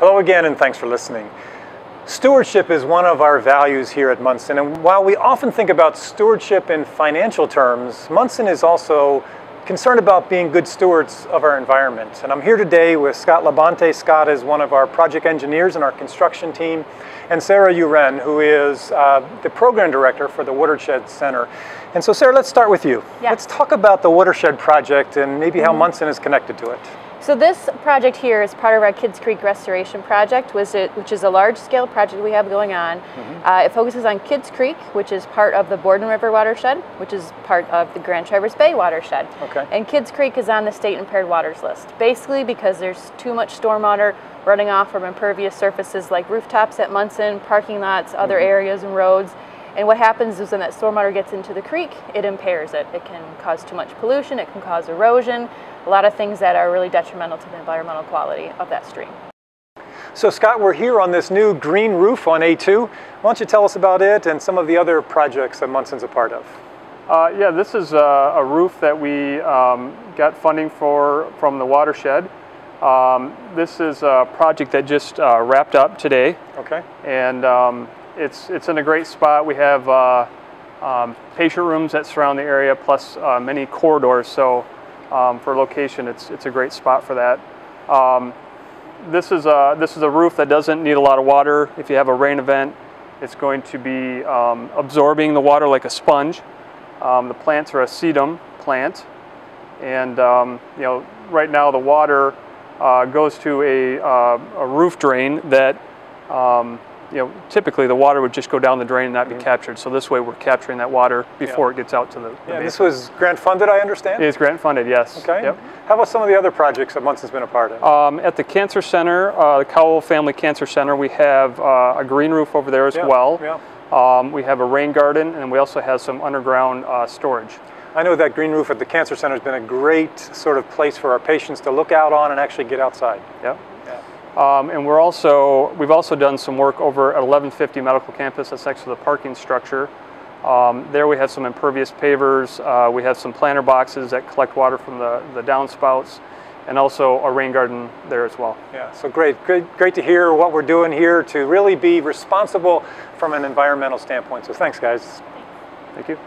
Hello again and thanks for listening. Stewardship is one of our values here at Munson and while we often think about stewardship in financial terms, Munson is also concerned about being good stewards of our environment. And I'm here today with Scott Labonte. Scott is one of our project engineers in our construction team, and Sarah U'Ren, who is uh, the program director for the Watershed Center. And so Sarah, let's start with you. Yeah. Let's talk about the Watershed Project and maybe how mm -hmm. Munson is connected to it. So this project here is part of our Kids Creek Restoration Project, which is a large-scale project we have going on. Mm -hmm. uh, it focuses on Kids Creek, which is part of the Boardman River watershed, which is part of the Grand Traverse Bay watershed. Okay. And Kids Creek is on the state impaired waters list, basically because there's too much stormwater running off from impervious surfaces like rooftops at Munson, parking lots, other mm -hmm. areas and roads. And what happens is when that stormwater gets into the creek, it impairs it. It can cause too much pollution, it can cause erosion, a lot of things that are really detrimental to the environmental quality of that stream. So Scott, we're here on this new green roof on A2. Why don't you tell us about it and some of the other projects that Munson's a part of? Uh, yeah, this is a, a roof that we um, got funding for from the watershed. Um, this is a project that just uh, wrapped up today. Okay. And um, it's, it's in a great spot. We have uh, um, patient rooms that surround the area plus uh, many corridors. So um, for location, it's, it's a great spot for that. Um, this, is a, this is a roof that doesn't need a lot of water. If you have a rain event, it's going to be um, absorbing the water like a sponge. Um, the plants are a sedum plant. And um, you know, right now the water uh, goes to a, uh, a roof drain that um, you know, typically the water would just go down the drain and not be mm -hmm. captured. So this way we're capturing that water before yeah. it gets out to the, the Yeah, this was grant funded, I understand? It is grant funded, yes. Okay. Yep. How about some of the other projects that Munson's been a part of? Um, at the Cancer Center, uh, the Cowell Family Cancer Center, we have uh, a green roof over there as yeah. well. Yeah. Um, we have a rain garden and we also have some underground uh, storage. I know that green roof at the Cancer Center has been a great sort of place for our patients to look out on and actually get outside. Yep. Um, and we're also, we've also done some work over at 1150 Medical Campus, that's next to the parking structure. Um, there we have some impervious pavers, uh, we have some planter boxes that collect water from the, the downspouts, and also a rain garden there as well. Yeah, so great, great, great to hear what we're doing here to really be responsible from an environmental standpoint. So thanks guys. Thank you.